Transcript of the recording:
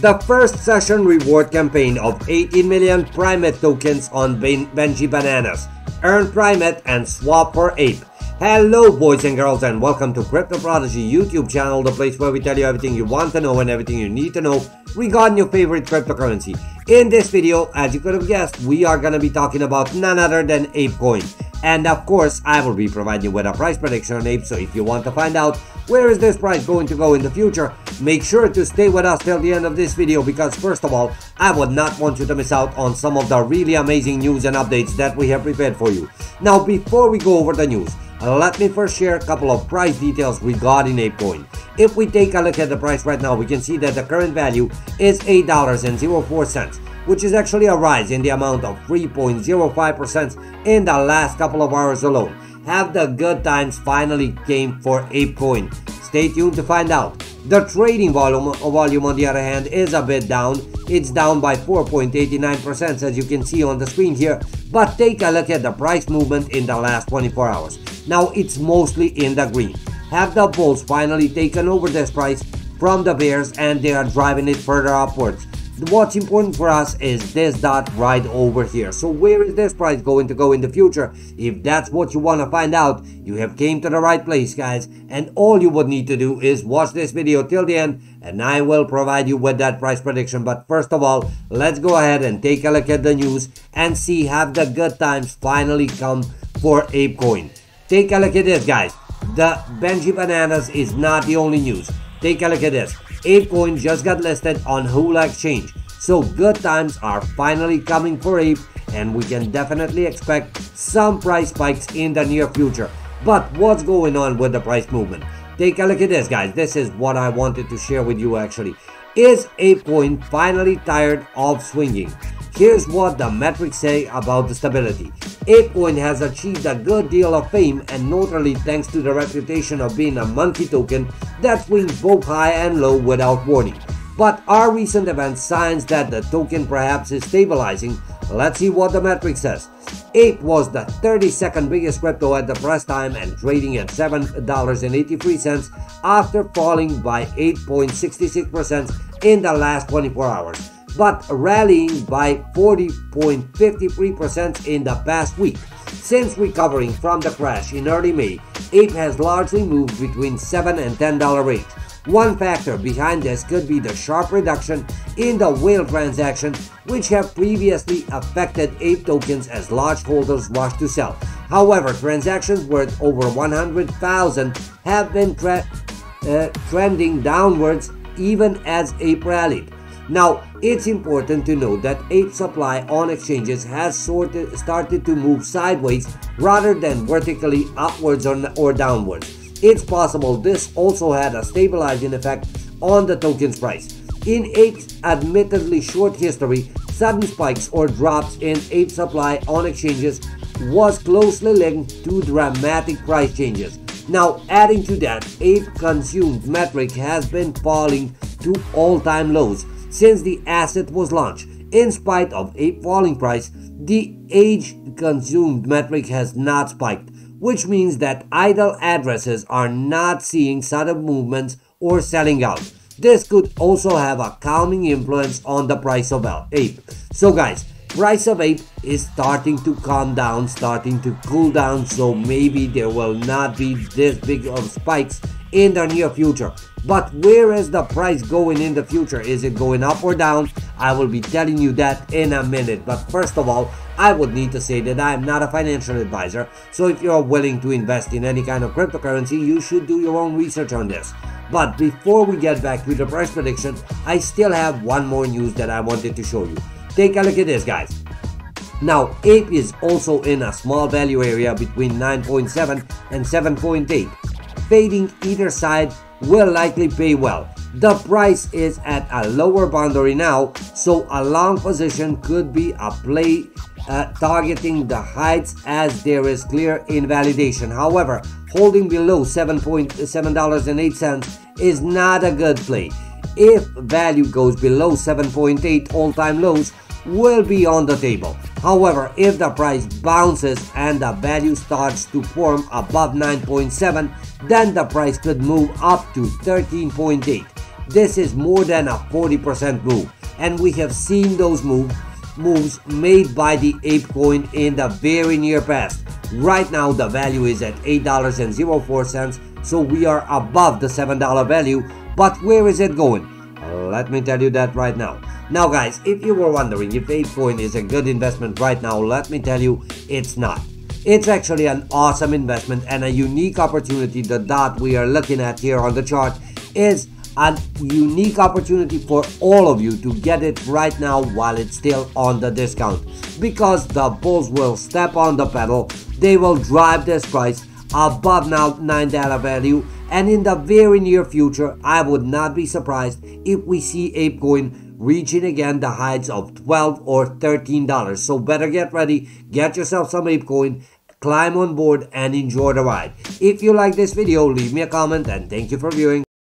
The first session reward campaign of 18 million Primate tokens on ben Benji Bananas. Earn Primate and swap for Ape. Hello boys and girls and welcome to Crypto Prodigy YouTube channel, the place where we tell you everything you want to know and everything you need to know regarding your favorite cryptocurrency. In this video, as you could have guessed, we are going to be talking about none other than ApeCoin. And of course, I will be providing you with a price prediction on Ape, so if you want to find out where is this price going to go in the future, make sure to stay with us till the end of this video because first of all, I would not want you to miss out on some of the really amazing news and updates that we have prepared for you. Now, before we go over the news, let me first share a couple of price details regarding ApeCoin. If we take a look at the price right now, we can see that the current value is $8.04, which is actually a rise in the amount of 3.05% in the last couple of hours alone. Have the good times finally came for ApeCoin? Stay tuned to find out. The trading volume, volume on the other hand is a bit down. It's down by 4.89% as you can see on the screen here. But take a look at the price movement in the last 24 hours. Now it's mostly in the green. Have the bulls finally taken over this price from the bears and they are driving it further upwards. What's important for us is this dot right over here. So where is this price going to go in the future? If that's what you want to find out, you have came to the right place guys. And all you would need to do is watch this video till the end and I will provide you with that price prediction. But first of all, let's go ahead and take a look at the news and see have the good times finally come for ApeCoin. Take a look at this, guys. The Benji Bananas is not the only news. Take a look at this. ApeCoin just got listed on Hula Exchange. So good times are finally coming for Ape and we can definitely expect some price spikes in the near future. But what's going on with the price movement? Take a look at this guys. This is what I wanted to share with you actually. Is ApeCoin finally tired of swinging? Here's what the metrics say about the stability. ApeCoin has achieved a good deal of fame and notably thanks to the reputation of being a monkey token that swings both high and low without warning. But are recent events signs that the token perhaps is stabilizing? Let's see what the metric says. Ape was the 32nd biggest crypto at the press time and trading at $7.83 after falling by 8.66% in the last 24 hours but rallying by 40.53% in the past week. Since recovering from the crash in early May, Ape has largely moved between 7 and $10 range. One factor behind this could be the sharp reduction in the whale transaction, which have previously affected Ape tokens as large holders rush to sell. However, transactions worth over 100,000 have been uh, trending downwards even as Ape rallied. Now, it's important to note that ape supply on exchanges has sorted, started to move sideways rather than vertically upwards or, or downwards. It's possible this also had a stabilizing effect on the token's price. In Ape's admittedly short history, sudden spikes or drops in ape supply on exchanges was closely linked to dramatic price changes. Now, adding to that, age consumed metric has been falling to all-time lows since the asset was launched. In spite of a falling price, the age consumed metric has not spiked, which means that idle addresses are not seeing sudden movements or selling out. This could also have a calming influence on the price of ape. So guys, price of ape is starting to calm down, starting to cool down, so maybe there will not be this big of spikes in the near future. But where is the price going in the future? Is it going up or down? I will be telling you that in a minute. But first of all, I would need to say that I am not a financial advisor. So if you're willing to invest in any kind of cryptocurrency, you should do your own research on this. But before we get back to the price prediction, I still have one more news that I wanted to show you. Take a look at this, guys. Now, Ape is also in a small value area between 9.7 and 7.8. Fading either side will likely pay well. The price is at a lower boundary now, so a long position could be a play uh, targeting the heights as there is clear invalidation. However, holding below $7.08 is not a good play. If value goes below 7.8 all-time lows, will be on the table. However, if the price bounces and the value starts to form above 9.7, then the price could move up to 13.8. This is more than a 40% move, and we have seen those moves moves made by the ApeCoin in the very near past. Right now, the value is at $8.04, so we are above the $7 value. But where is it going? Let me tell you that right now. Now, guys, if you were wondering if ApeCoin is a good investment right now, let me tell you, it's not. It's actually an awesome investment and a unique opportunity. The dot we are looking at here on the chart is a unique opportunity for all of you to get it right now while it's still on the discount because the bulls will step on the pedal they will drive this price above now $9 value and in the very near future I would not be surprised if we see ApeCoin reaching again the heights of 12 or $13 so better get ready get yourself some ApeCoin climb on board and enjoy the ride. If you like this video leave me a comment and thank you for viewing